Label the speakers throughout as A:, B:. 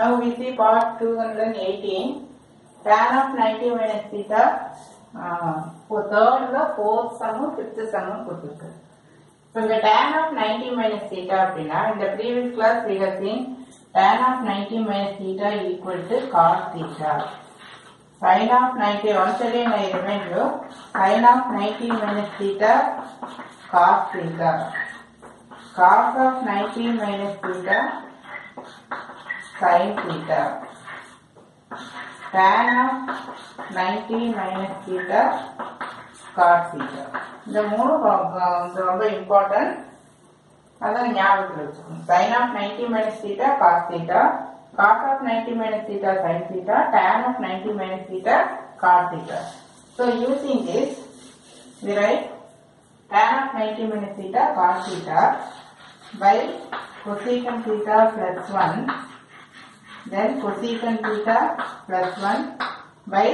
A: Now we see part 218. Tan of 90 minus theta. Uh, for third the fourth sum fifth sum கொடுத்திருக்கு. So இந்த tan of 90 minus theta அப்படின்னா இந்த previous class we have seen tan of 90 minus theta equal to cos theta. Sin of 90 once again I remind you sin of 90 minus theta cos theta. Cos of 90 minus theta sin theta. Tan of 90 minus theta cos theta. இந்த மூணு ரொம்ப ரொம்ப important அதான் ஞாபகத்தில் வச்சுக்கணும் sin of 90 minus theta cos theta cos of 90 minus theta sin theta tan of 90 minus theta cos theta. So using this we write tan of 90 minus theta cos theta by cosecant theta plus 1 then cosecant theta plus 1 by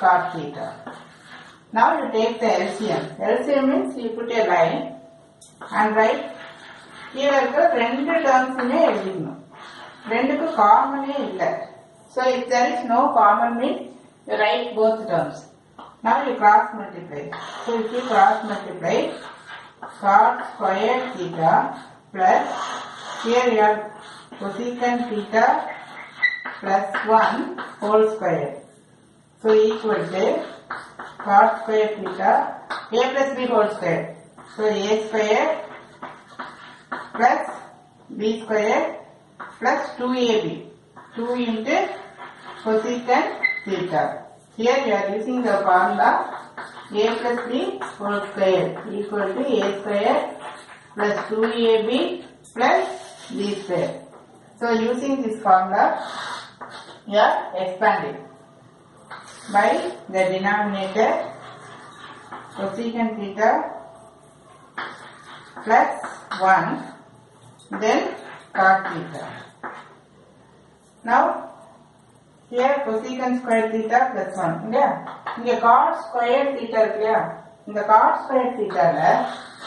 A: cos theta. Now you take the LCM. LCM means you put a line and write கீழே இருக்கிற ரெண்டு டேர்ம்ஸுமே எழுதிக்கணும் ரெண்டுக்கு காமனே இல்லை so if there is no common means you write both terms Now you cross multiply. So if you cross multiply, cos square theta plus here you have cosecant theta plus 1 whole square. So equal to cos square theta a plus b whole square. So a square plus b square plus 2ab. 2 into cosecant theta. Here you are using the formula a plus b whole square equal to a square plus 2ab plus b square. So using this formula, you are expanding by the denominator cosecant theta plus 1 then cos theta. Now here cosecant square theta plus 1 இல்லையா இங்க cos square theta இருக்கு இல்லையா இந்த cos square thetaல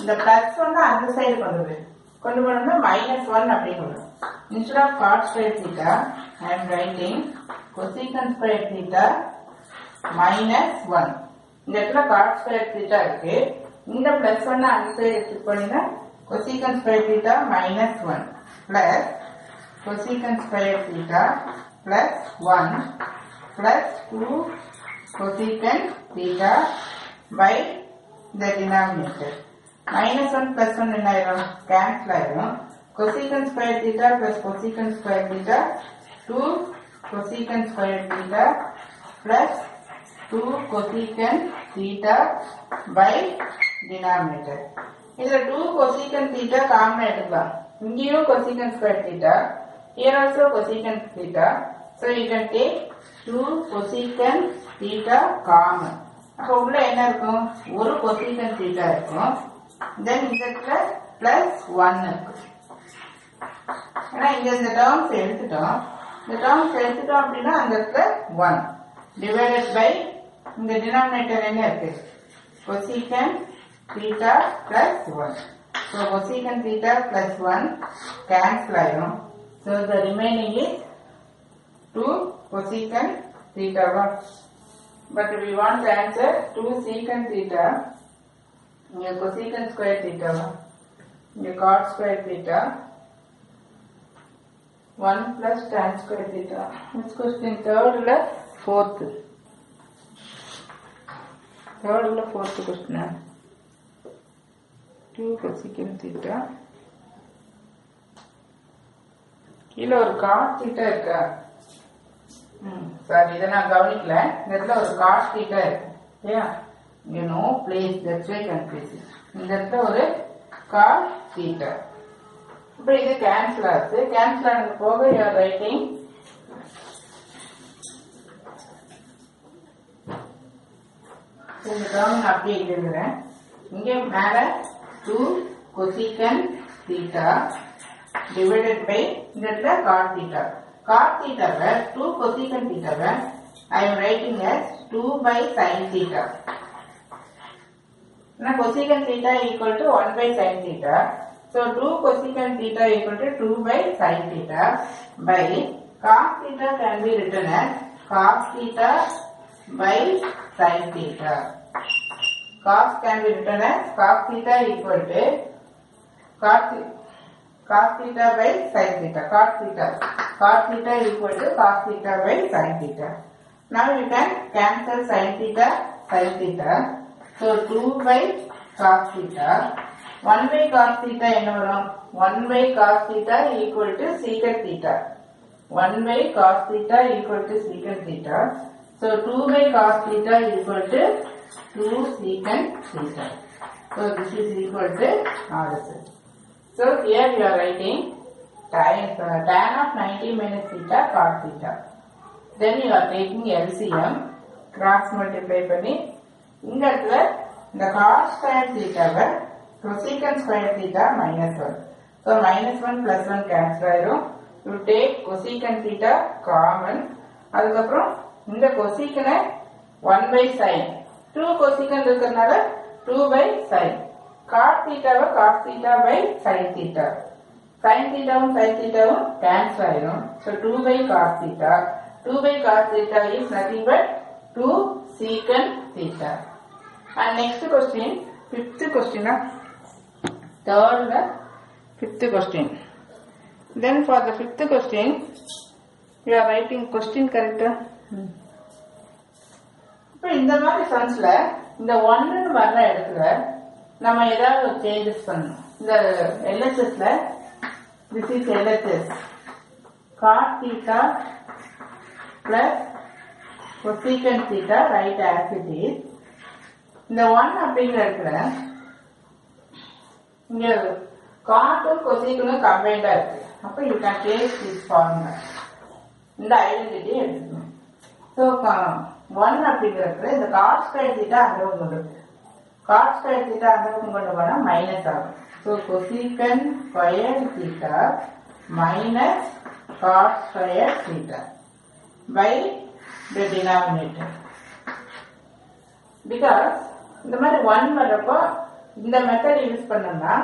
A: இந்த plus 1 அந்த side கொண்டு போய் கொண்டு போனோம்னா மைனஸ் ஒன் அப்படின்னு வரும் instead of cos square theta I am writing cosecant square theta minus 1 இந்த இடத்துல cos square theta இருக்கு இந்த plus 1 அந்த சைடு எடுத்து போனீங்கன்னா cosecant square theta minus 1 plus cosecant square theta plus 1 plus 2 cosecant theta by the denominator. Minus 1 plus 1 என்ன ஆயிரும் cancel ஆயிரும் cosecant square theta plus cosecant square theta 2 cosecant square theta plus 2 cosecant theta by denominator. இதுல 2 cosecant theta common எடுக்கலாம் இங்கேயும் cosecant square theta here also cosecant theta so you can take 2 cosecant theta common அப்ப உள்ள என்ன இருக்கும் ஒரு cosecant theta இருக்கும் then இந்த இடத்துல plus 1 இருக்கு ஏன்னா இங்க இந்த டேர்ம்ஸ் எடுத்துட்டோம் இந்த டேர்ம்ஸ் எடுத்துட்டோம் அப்படின்னா அந்த இடத்துல 1 divided by இந்த denominator என்ன இருக்கு cosecant theta plus 1 so cosecant theta plus 1 cancel ஆயிரும் so the remaining is 2 cosecant theta 1 but we want the answer 2 secant theta இங்க cosecant square theta 1 இங்க cot square theta one plus tan square theta next question தேர்டில் fourth தேர்டில் fourth question two cosecant theta கீழே ஒரு God theta இருக்கா. ம் sorry இதை நான் கவனிக்கல. இந்த இடத்துல ஒரு காட் தீட்டா இருக்கு. இல்லையா you know place that's way கன் இந்த இடத்துல ஒரு காட் தீட்டா இப்போ இது கேன்சல் ஆகுது கேன்சல் ஆனது போக யூஆர் ரைட்டிங் இந்த டேர்ம் நான் அப்படியே எழுதுறேன் இங்கே மேல two cosecant theta divided by இந்த இடத்துல காட் தீட்டா காட் தீட்டாவை டூ கொசிகன் தீட்டாவை I am writing as two by sine theta ஏன்னா cosecant theta equal to one by sine theta So two cosecant theta equal to two by sine theta by cos theta can be written as cos theta by sine theta. Cos can be written as cos theta equal to cos cos theta by sine theta. Cos theta cos theta equal to cos theta by sine theta. Now you can cancel sine theta sine theta. So two by cos theta one by cos theta என்ன வரும் one by cos theta equal to secant theta one by cos theta equal to secant theta so two by cos theta equal to two secant theta so this is equal to answer so here you are writing tan of 90 minus theta cos theta. Then you are taking LCM cross multiply பண்ணி இந்த இடத்துல இந்த cos tan theta So secant square theta minus 1. So minus 1 plus 1 cancel ஆயிரும். You take cosecant theta common. அதுக்கப்புறம் இந்த cosecant 1 by sin. 2 cosecant இருக்கிறனால 2 by sin. cot theta why cot theta by sin theta. sin theta thetaவும் sin theta thetaவும் cancel ஆயிரும். So 2 by cos theta. 2 by cos theta is nothing but 2 secant theta. And next question, fifth question, ah, third, ah, fifth question. Then for the fifth question, you are writing question correct? ah? இப்போ இந்த மாதிரி சம்ஸ்ல இந்த ஒன்னு வர்ற இடத்துல நம்ம ஏதாவது ஒரு சேஞ்சஸ் பண்ணணும் இந்த எல்ஹெச்எஸ்ல this is LHS cot theta plus cosecant theta right acid இந்த ஒன் அப்படிங்கிற இடத்துல இங்க காட்டும் கொசிக்கனும் கம்பைண்டா இருக்கு. அப்ப you can take this formula இந்த ஐடென்டிட்டி எடுத்துக்கணும். ஸோ ஒன் அப்படிங்கிறப்ப இந்த காட் ஸ்கொயர் தீட்டா அந்த கொண்டு இருக்கு. காட் ஸ்கொயர் தீட்டா அந்த கொண்டு போனா மைனஸ் ஆகும். So cosecant square theta minus cot square theta by the denominator because இந்த மாதிரி ஒன் வர்றப்போ இந்த மெத்தட் யூஸ் பண்ணோம்னா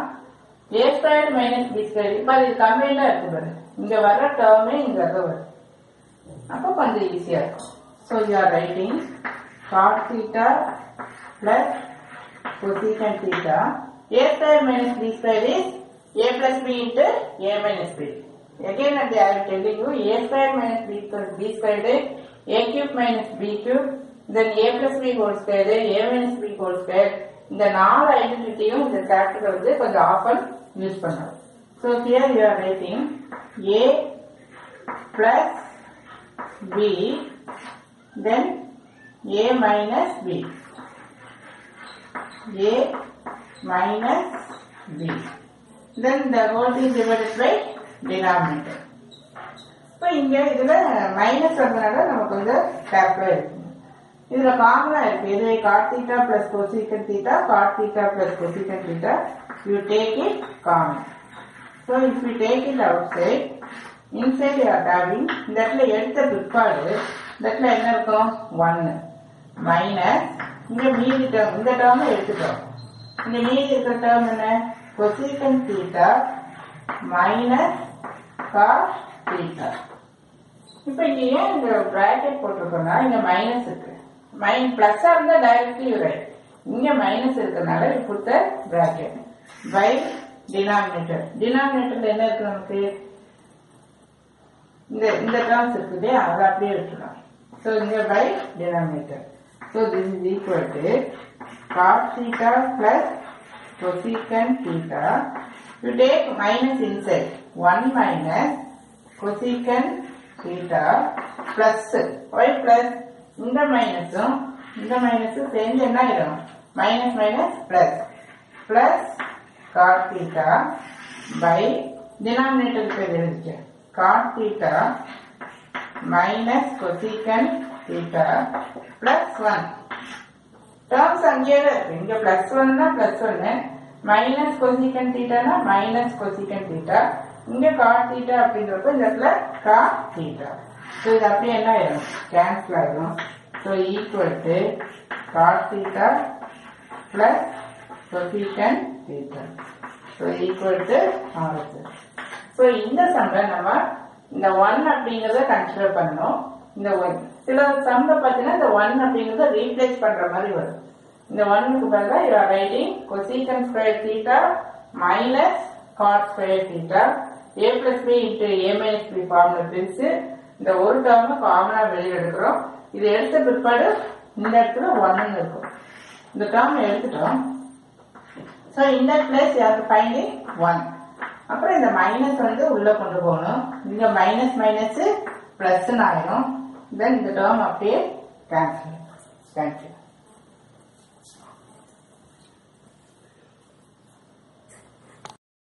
A: A square minus B square இப்போ அது கம்பைண்டா இருக்கு பாரு இங்க வர்ற டேர்மே இங்க இருக்க வரும் அப்போ கொஞ்சம் ஈஸியா இருக்கும் so you are writing cot theta plus cosecant theta a square minus b square is a plus b into a minus b again and I am telling you a square minus b square, b square is a cube minus b cube then a plus b whole square is a minus b whole square இந்த நாலு ஐடென்டிட்டியும் இந்த character வந்து கொஞ்சம் often use பண்ணணும். So here you are writing a plus b then a minus b a minus b then the whole is divided by denominator இப்போ இங்கே இதில் minus வந்தனால நமக்கு வந்து கேப்ல இருக்கு. இதுல காமனா இருக்கு. இது cot theta plus cosecant theta cot theta plus cosecant theta you take it common so if you take it outside inside you are having இந்த இடத்துல எடுத்த பிற்பாடு இந்த இடத்துல என்ன இருக்கும்? ஒன்னு மைனஸ் இங்க மீதி டேர்ம் இந்த டேர்ம் எடுத்துட்டோம். இங்க மீதி இருக்கிற டேர்ம் என்ன? Cosecant theta minus cot theta இப்போ இங்க ஏன் இந்த பிராக்கெட் போட்டிருக்கோம்னா இங்க மைனஸ் இருக்கு. மைன் பிளஸ்ஸா இருந்தா டைரக்ட்லி ரைட் இங்க மைனஸ் இருக்கறனால you put the bracket by denominator டினாமினேட்டர்ல என்ன இருக்கு நமக்கு இந்த இந்த டேர்ம்ஸ் இருக்குது அதை அப்படியே விட்டுலாம் ஸோ இங்க by denominator so this is equal to cos theta plus cosecant theta. You take minus inside. 1 minus cosecant theta plus. Why plus? இந்த மைனஸும் இந்த மைனஸும் சேர்ந்து என்ன ஆயிடும் minus minus plus plus cot theta by டினாமினேட்டருக்கு எழுதிச்சு cot theta minus cosecant theta plus one terms அங்கேயே தான் இருக்கு இங்க பிளஸ் ஒன்னா பிளஸ் ஒன்னு மைனஸ் கொசிகன் தீட்டானா மைனஸ் கொசிகன் தீட்டா இங்க காட் தீட்டா அப்படின்றப்ப இந்த இடத்துல காட் தீட்டா ஸோ இது அப்படியே என்ன ஆயிடும். கேன்சல் ஆகிடும் so equal to cot theta plus cosec theta so equal to RS so இந்த சம்ல நம்ம இந்த ஒன் அப்படிங்கிறத கன்சிடர் பண்ணோம். இந்த ஒன் சில சம்ல பார்த்தீங்கன்னா இந்த ஒன் அப்படிங்கிறத ரீப்ளேஸ் பண்ற மாதிரி வரும். இந்த ஒன்னுக்கு பதிலாக you are writing cosec square theta minus cot square theta A plus B into A minus B ஃபார்ம்ல பிரிச்சு இந்த ஒரு டேர்ம் காமனா வெளியே எடுக்கிறோம். இது எடுத்த பிற்பாடு இந்த இடத்துல ஒன்னு இருக்கும். இந்த டேர்ம் எடுத்துட்டோம். ஸோ இந்த பிளேஸ் யாருக்கு ஃபைண்டிங் ஒன் அப்புறம் இந்த மைனஸ் வந்து உள்ள கொண்டு போகணும். இங்க மைனஸ் மைனஸ் பிளஸ் ஆயிரும். தென் இந்த டேர்ம் அப்படியே கேன்சல் கேன்சல்